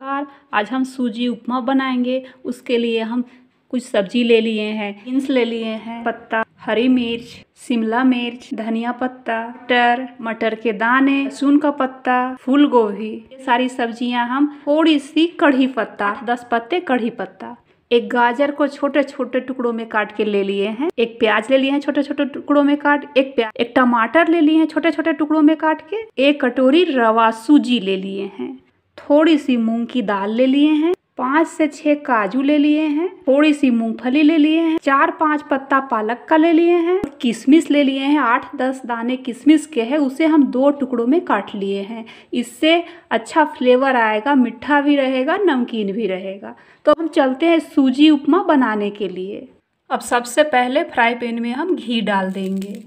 और आज हम सूजी उपमा बनाएँगे। उसके लिए हम कुछ सब्ज़ी ले लिए हैं। बीन्स ले लिए हैं। पत्ता, हरी मिर्च, शिमला मिर्च, धनिया पत्ता मटर मटर के दाने, लहसुन का पत्ता फूल गोभी ये सारी सब्ज़ियाँ हम थोड़ी सी कढ़ी पत्ता, दस पत्ते कढ़ी पत्ता। एक गाजर को छोटे छोटे टुकड़ों में काट के ले लिए हैं। एक प्याज ले लिए हैं छोटे छोटे टुकड़ों में काट। एक प्याज एक टमाटर ले लिए हैं छोटे छोटे टुकड़ों में काट के। एक कटोरी रवा सूजी ले लिए हैं। थोड़ी सी मूंग की दाल ले लिए हैं, पाँच से छह काजू ले लिए हैं थोड़ी सी मूंगफली ले लिए हैं चार पाँच पत्ता पालक का ले लिए हैं किशमिश ले लिए हैं। आठ दस दाने किशमिश के हैं, उसे हम दो टुकड़ों में काट लिए हैं। इससे अच्छा फ्लेवर आएगा, मीठा भी रहेगा, नमकीन भी रहेगा। तो हम चलते हैं सूजी उपमा बनाने के लिए। अब सबसे पहले फ्राई पैन में हम घी डाल देंगे।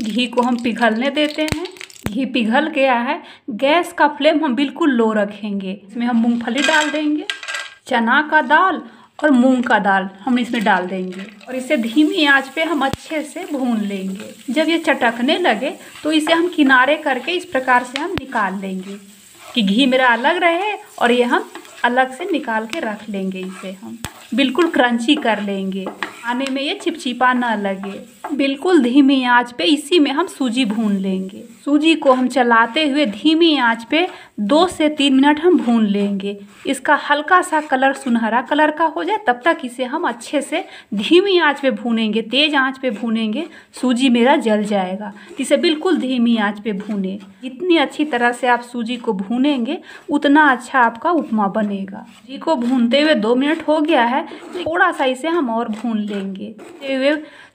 घी को हम पिघलने देते हैं। घी पिघल गया है, गैस का फ्लेम हम बिल्कुल लो रखेंगे। इसमें हम मूंगफली डाल देंगे, चना का दाल और मूंग का दाल हम इसमें डाल देंगे। और इसे धीमी आँच पे हम अच्छे से भून लेंगे। जब ये चटकने लगे तो इसे हम किनारे करके इस प्रकार से हम निकाल लेंगे कि घी मेरा अलग रहे और ये हम अलग से निकाल के रख लेंगे इसे हम। बिल्कुल क्रंची कर लेंगे। खाने में ये चिपचिपा ना लगे। बिल्कुल धीमी आँच पे इसी में हम सूजी भून लेंगे। सूजी को हम चलाते हुए धीमी आँच पे दो से तीन मिनट हम भून लेंगे। इसका हल्का सा कलर सुनहरा कलर का हो जाए, तब तक इसे हम अच्छे से धीमी आँच पे भूनेंगे, तेज आँच पे भूनेंगे, सूजी मेरा जल जाएगा। इसे बिल्कुल धीमी आँच पे भूने। जितनी अच्छी तरह से आप सूजी को भूनेंगे, उतना अच्छा आपका उपमा बनेगा। सूजी को भूनते हुए दो मिनट हो गया है थोड़ा सा इसे हम और भून लेंगे।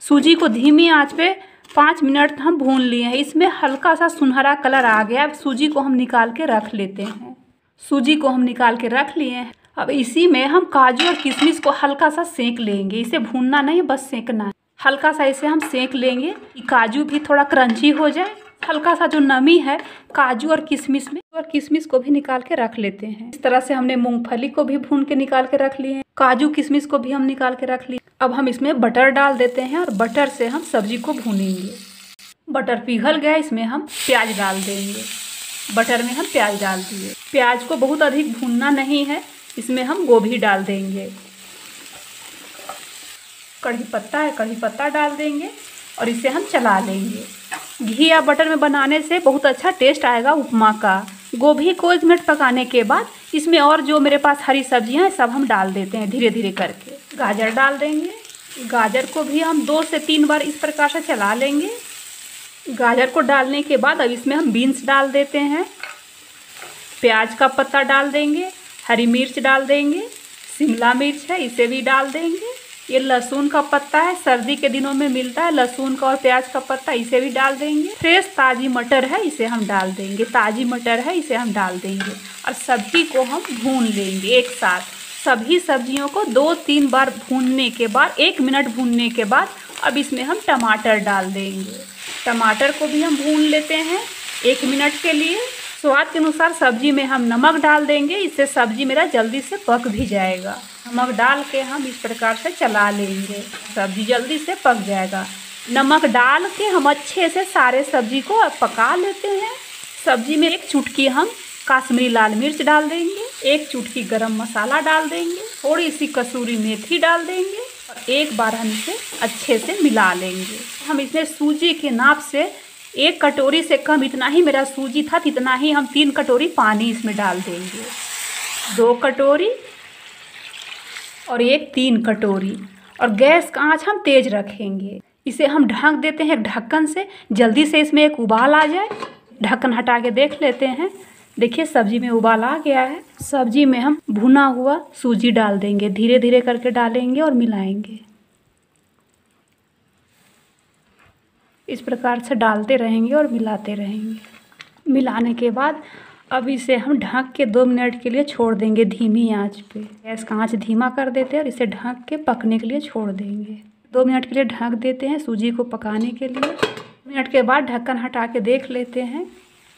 सूजी को धीमी आँच पे पाँच मिनट हम भून लिए हैं। इसमें हल्का सा सुनहरा कलर आ गया। अब सूजी को हम निकाल के रख लेते हैं। सूजी को हम निकाल के रख लिए हैं। अब इसी में हम काजू और किशमिश को हल्का सा सेंक लेंगे। इसे भूनना नहीं, बस सेंकना है। हल्का सा इसे हम सेंक लेंगे काजू भी थोड़ा क्रंची हो जाए। हल्का सा जो नमी है, काजू और किशमिश में और किशमिश को भी निकाल के रख लेते हैं। इस तरह से हमने मूंगफली को भी भून के निकाल के रख लिए हैं। काजू किशमिश को भी हम निकाल के रख लिए अब हम इसमें बटर डाल देते हैं और बटर से हम सब्ज़ी को भूनेंगे। बटर पिघल गया, इसमें हम प्याज डाल देंगे। बटर में हम प्याज डाल दिए। प्याज को बहुत अधिक भूनना नहीं है। इसमें हम गोभी डाल देंगे। कढ़ी पत्ता है, कढ़ी पत्ता डाल देंगे और इसे हम चला लेंगे। घी या बटर में बनाने से बहुत अच्छा टेस्ट आएगा उपमा का। गोभी को एक मिनट पकाने के बाद इसमें और जो मेरे पास हरी सब्ज़ियाँ हैं, सब हम डाल देते हैं धीरे धीरे करके। गाजर डाल देंगे। गाजर को भी हम दो से तीन बार इस प्रकार से चला लेंगे। गाजर को डालने के बाद अब इसमें हम बीन्स डाल देते हैं। प्याज का पत्ता डाल देंगे, हरी मिर्च डाल देंगे, शिमला मिर्च है, इसे भी डाल देंगे। ये लहसुन का पत्ता है, सर्दी के दिनों में मिलता है, लहसुन का और प्याज का पत्ता इसे भी डाल देंगे। फ्रेश ताजी मटर है, इसे हम डाल देंगे। ताजी मटर है, इसे हम डाल देंगे। और सब्ज़ी को हम भून लेंगे एक साथ। सभी सब्जियों को दो तीन बार भूनने के बाद, एक मिनट भूनने के बाद, अब इसमें हम टमाटर डाल देंगे। टमाटर को भी हम भून लेते हैं एक मिनट के लिए। स्वाद के अनुसार सब्ज़ी में हम नमक डाल देंगे, इससे सब्ज़ी मेरा जल्दी से पक भी जाएगा। नमक डाल के हम इस प्रकार से चला लेंगे। सब्ज़ी जल्दी से पक जाएगा। नमक डाल के हम अच्छे से सारे सब्ज़ी को पका लेते हैं। सब्ज़ी में एक चुटकी हम काश्मीरी लाल मिर्च डाल देंगे, एक चुटकी गरम मसाला डाल देंगे, थोड़ी सी कसूरी मेथी डाल देंगे और एक बार हम इसे अच्छे से मिला लेंगे। हम इसमें सूजी के नाप से एक कटोरी से कम इतना ही मेरा सूजी था इतना ही हम तीन कटोरी पानी इसमें डाल देंगे। दो कटोरी और एक तीन कटोरी। और गैस का आँच हम तेज रखेंगे। इसे हम ढक देते हैं ढक्कन से। जल्दी से इसमें एक उबाल आ जाए। ढक्कन हटा के देख लेते हैं। देखिए, सब्ज़ी में उबाल आ गया है। सब्ज़ी में हम भुना हुआ सूजी डाल देंगे। धीरे धीरे करके डालेंगे और मिलाएँगे। इस प्रकार से डालते रहेंगे और मिलाते रहेंगे। मिलाने के बाद अब इसे हम ढक के दो मिनट के लिए छोड़ देंगे धीमी आँच पे। गैस का आँच धीमा कर देते हैं और इसे ढक के पकने के लिए छोड़ देंगे। दो मिनट के लिए ढक देते हैं सूजी को पकाने के लिए। मिनट के बाद ढक्कन हटा के देख लेते हैं।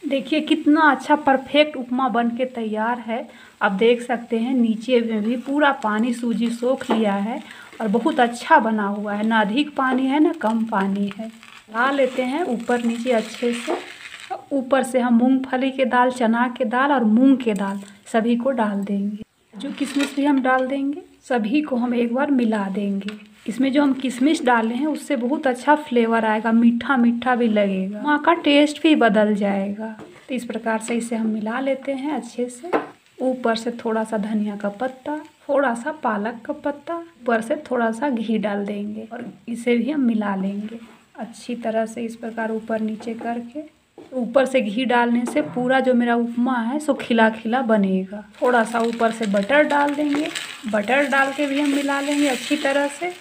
देखिए कितना अच्छा परफेक्ट उपमा बन के तैयार है। आप देख सकते हैं नीचे में भी पूरा पानी सूजी सोख लिया है और बहुत अच्छा बना हुआ है। ना अधिक पानी है, ना कम पानी है। ला लेते हैं ऊपर नीचे अच्छे से। ऊपर से हम मूंगफली के दाल, चना के दाल और मूंग के दाल सभी को डाल देंगे। जो किशमिश भी हम डाल देंगे, सभी को हम एक बार मिला देंगे। इसमें जो हम किशमिश डाले हैं, उससे बहुत अच्छा फ्लेवर आएगा, मीठा मीठा भी लगेगा। वहाँ का टेस्ट भी बदल जाएगा। तो इस प्रकार से इसे हम मिला लेते हैं अच्छे से। ऊपर से थोड़ा सा धनिया का पत्ता थोड़ा सा पालक का पत्ता, ऊपर से थोड़ा सा घी डाल देंगे और इसे भी हम मिला लेंगे। अच्छी तरह से इस प्रकार ऊपर नीचे करके ऊपर से घी डालने से पूरा जो मेरा उपमा है, सो खिला खिला बनेगा। थोड़ा सा ऊपर से बटर डाल देंगे। बटर डाल के भी हम मिला लेंगे अच्छी तरह से।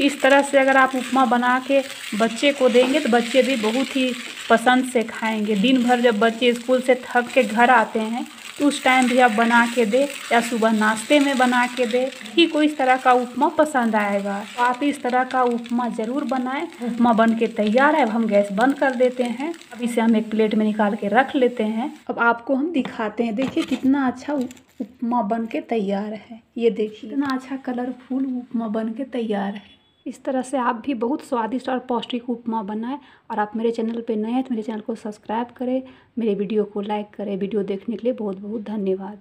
इस तरह से अगर आप उपमा बना के बच्चे को देंगे तो बच्चे भी बहुत ही पसंद से खाएँगे। दिन भर जब बच्चे स्कूल से थक के घर आते हैं उस टाइम भी आप बना के दे, या सुबह नाश्ते में बना के दे ही कोई इस तरह का उपमा पसंद आएगा। तो आप इस तरह का उपमा ज़रूर बनाएँ। उपमा बन के तैयार है, अब हम गैस बंद कर देते हैं। अब इसे हम एक प्लेट में निकाल के रख लेते हैं। अब आपको हम दिखाते हैं। देखिए कितना अच्छा उपमा बन के तैयार है। ये देखिए, कितना अच्छा कलरफुल उपमा बन के तैयार है। इस तरह से आप भी बहुत स्वादिष्ट और पौष्टिक उपमा बनाएँ और आप मेरे चैनल पर नए हैं तो मेरे चैनल को सब्सक्राइब करें, मेरे वीडियो को लाइक करें। वीडियो देखने के लिए बहुत बहुत धन्यवाद।